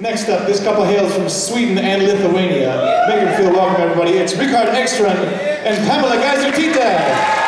Next up, this couple hails from Sweden and Lithuania. Make them feel welcome, everybody. It's Rikard Ekstrand and Pamela Gaizutyte.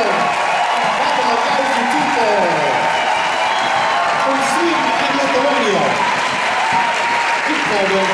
And Lithuania.